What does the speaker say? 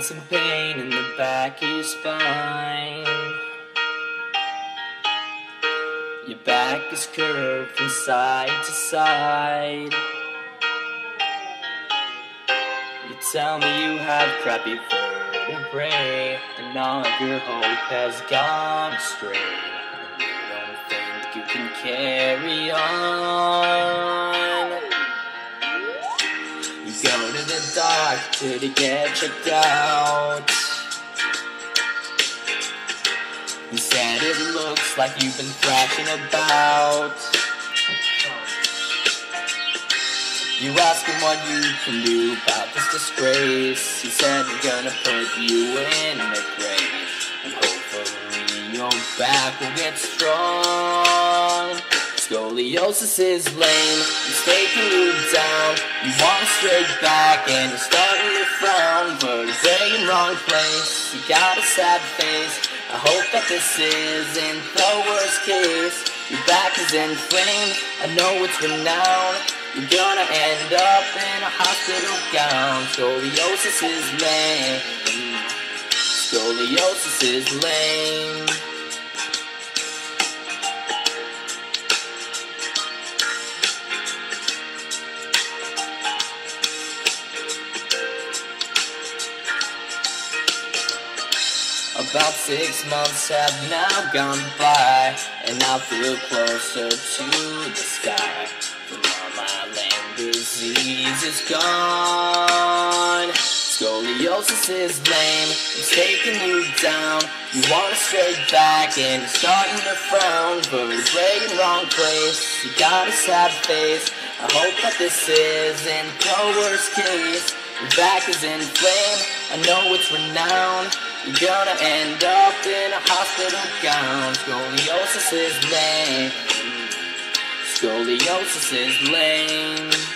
some pain in the back of your spine. Your back is curved from side to side. You tell me you have crappy vertebrae, and all of your hope has gone astray. And you don't think you can carry on. Doctor to get checked out. He said it looks like you've been thrashing about. You ask him what you can do about this disgrace. He said you're gonna put you in a brace. And hopefully your back will get strong. Scoliosis is lame, it's taking you down. You want straight back and you're starting place, you got a sad face. I hope that this isn't the worst case. Your back is inflamed, I know it's renowned. You're gonna end up in a hospital gown. Scoliosis is lame. Scoliosis is lame. About six months have now gone by, and I feel closer to the sky. From all my lame disease is gone. Scoliosis is lame, it's taking you down. You want a straight back and you're starting to frown. but Vertebrae in wrong place, you got a sad face. I hope that this isn't the worst case. Your back is inflamed, I know it's renowned. Gonna end up in a hospital gown. Scoliosis is lame. Scoliosis is lame.